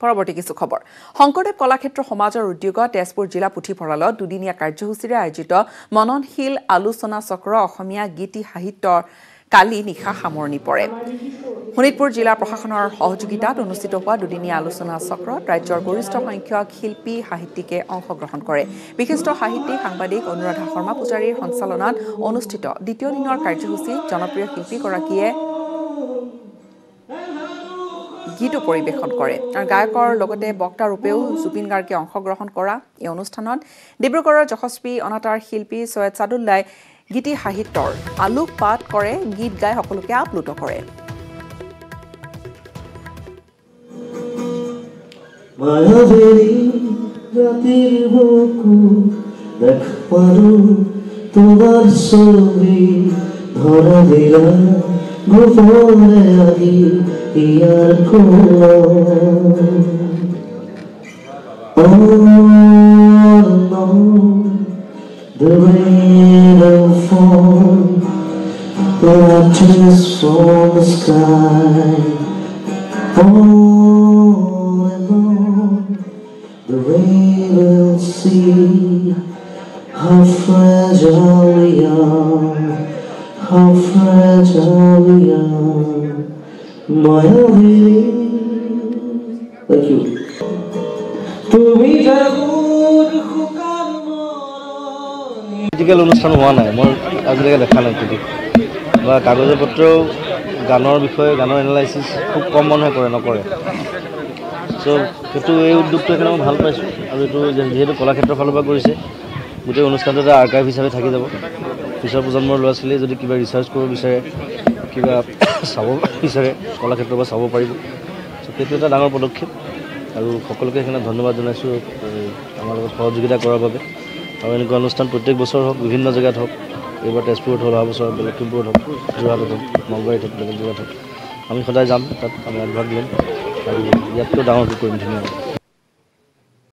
পৰৱৰ্তী কিছু খবৰ। শংকৰদেৱ কলাক্ষেত্ৰ সমাজৰ উদ্যোগত তেজপুৰ জিলা পুথিভঁৰালত দুদিনীয়া কাৰ্যসূচীৰে আয়োজিত মননশীল আলোচনা চক্ৰ অসমীয়া গীতি সাহিত্যৰ কালি নিশা সামৰণি পৰে। শোণিতপুৰ জিলা প্ৰশাসনৰ সহযোগিতাত অনুষ্ঠিত হোৱা দুদিনীয়া আলোচনা চক্ৰত ৰাজ্যৰ গৰিষ্ঠ সংখ্যক শিল্পী সাহিত্যিকে অংশগ্ৰহণ কৰে। বিশিষ্ট সাহিত্যিক সাংবাদিক অনুৰাধা শৰ্মা পূজাৰীৰ সঞ্চালনাত অনুষ্ঠিত দ্বিতীয় দিনৰ কাৰ্যসূচীত জনপ্ৰিয় শিল্পীগৰাকীয়ে গীতো পৰিৱেশন কৰে। আৰু গায়কৰ লগতে বক্তাৰূপেও জুবিন গাৰ্গে অংশগ্ৰহণ কৰা এই অনুষ্ঠানত ডিব্ৰুগড়ৰ যশস্বী অনাতাঁৰ শিল্পী ছৈয়দ ছাদুল্লাই গীতি সাহিত্যৰ আলোকপাত কৰে গীত গাই সকলোকে আপ্লুত কৰে। দিলাম غفوري يركون Oh, alone, the rain will fall The Watches from the sky. All and on The rain will see How fragile you are. How fragile we are. My Thank you. তুমি যাবুৰ খুকাৰ মৰণ পলিটিকেল অনুষ্ঠান হোৱা নাই। মই আজিলৈকে দেখা নাই কিন্তু। বা কাগজে পত্ৰও গানৰ বিষয়ে গানৰ এনালাইচিছ খুব কম মানুহে কৰে নকৰে। চ' সেইটো এই উদ্যোগটো সেইকাৰণে মই ভাল পাইছোঁ। আৰু এইটো যে- যিহেতু কলাক্ষেত্ৰৰ ফালৰ পৰা কৰিছে গোটেই অনুষ্ঠানটো এটা আৰ্কাইভ হিচাপে থাকি যাব। পিছৰ প্ৰজন্মৰ ল'ৰা ছোৱালীয়ে যদি কিবা ৰিচাৰ্চ কৰিব বিচাৰে কিবা চাব বিচাৰে কলাক্ষেত্ৰৰ পৰা চাব পাৰিব। চ' সেইটো এটা ডাঙৰ পদক্ষেপ। আৰু সকলোকে সেইকাৰণে ধন্যবাদ জনাইছোঁ আমাৰ লগত সহযোগিতা কৰাৰ বাবে। আৰু এনেকুৱা অনুষ্ঠান প্ৰত্যেক বছৰ হওক বিভিন্ন জেগাত হওক এইবাৰ তেজপুৰত হ'ল অহা বছৰ লখিমপুৰত হওক যোৰহাটত হওক নলবাৰীত হওক বেলেগ জেগাত হওক। আমি সদায় যাম তাত আমি আগভাগ ল'ম। আৰু ইয়াতকৈ ডাঙৰকৈ কৰিম ধুনীয়াকৈ।